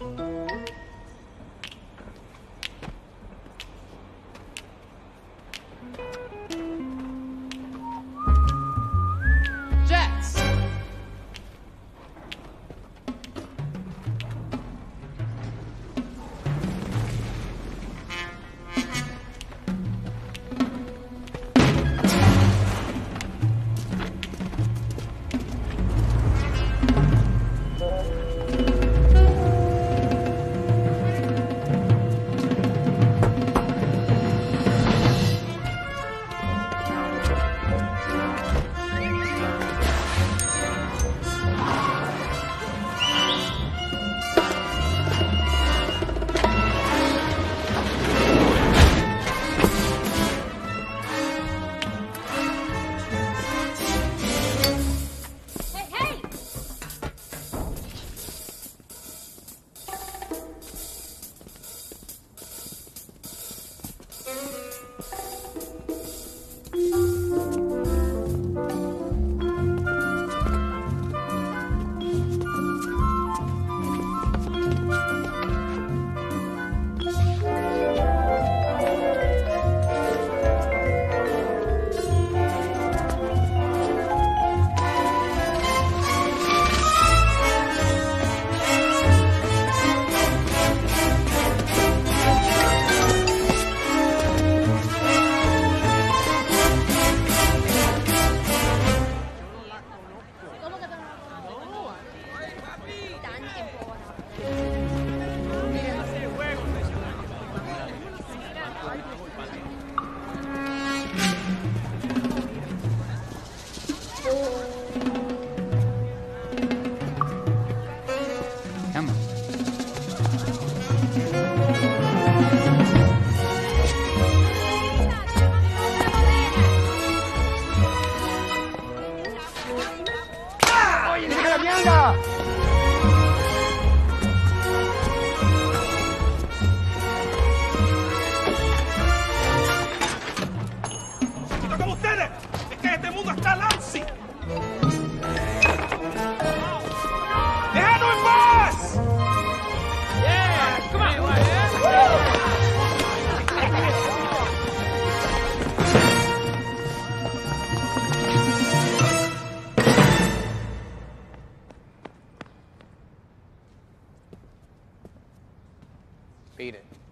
Música ¡Es que este mundo está Lancy! ¡Déjanos en paz! Beat it.